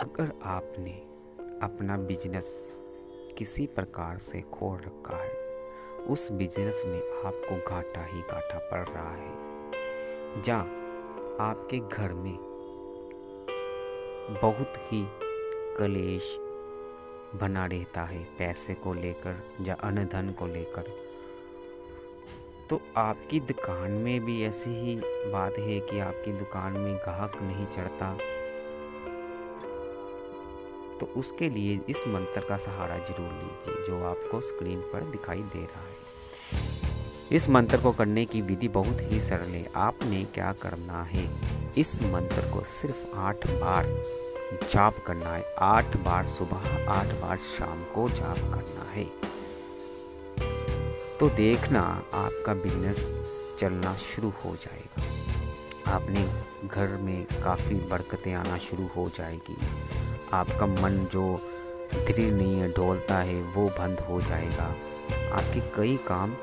अगर आपने अपना बिज़नेस किसी प्रकार से खोल रखा है, उस बिज़नेस में आपको घाटा ही घाटा पड़ रहा है। जहाँ आपके घर में बहुत ही कलेश बना रहता है पैसे को लेकर या अनधन को लेकर तो आपकी दुकान में भी ऐसी ही बात है कि आपकी दुकान में ग्राहक नहीं चढ़ता। तो उसके लिए इस मंत्र का सहारा ज़रूर लीजिए, जो आपको स्क्रीन पर दिखाई दे रहा है। इस मंत्र को करने की विधि बहुत ही सरल है। आपने क्या करना है? इस मंत्र को सिर्फ़ आठ बार जाप करना है। आठ बार सुबह, आठ बार शाम को जाप करना है। तो देखना, आपका बिज़नेस चलना शुरू हो जाएगा। आपने घर में काफ़ी बरकतें आना शुरू हो जाएगी। आपका मन जो दृढ़ नहीं है डोलता है, वो बंद हो जाएगा। आपके कई काम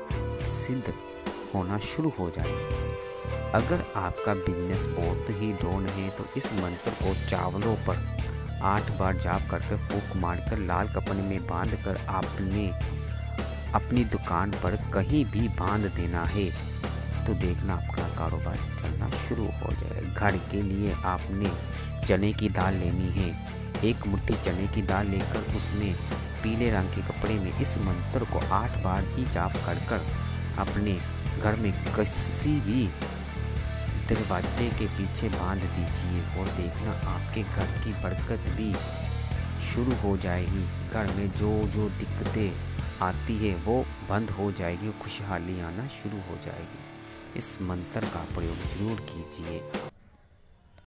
सिद्ध होना शुरू हो जाएँगे। अगर आपका बिज़नेस बहुत ही डाउन है तो इस मंत्र को चावलों पर आठ बार जाप करके फूक मारकर, लाल कपड़े में बाँध कर आपने अपनी दुकान पर कहीं भी बाँध देना है तो देखना आपका कारोबार चलना शुरू हो जाए घर के लिए आपने चने की दाल लेनी है एक मुट्ठी चने की दाल लेकर उसमें पीले रंग के कपड़े में इस मंत्र को आठ बार ही जाप कर कर अपने घर में किसी भी दरवाजे के पीछे बाँध दीजिए और देखना आपके घर की बरकत भी शुरू हो जाएगी। घर में जो जो दिक्कतें आती है, वो बंद हो जाएगी खुशहाली आना शुरू हो जाएगी। इस मंत्र का प्रयोग ज़रूर कीजिए।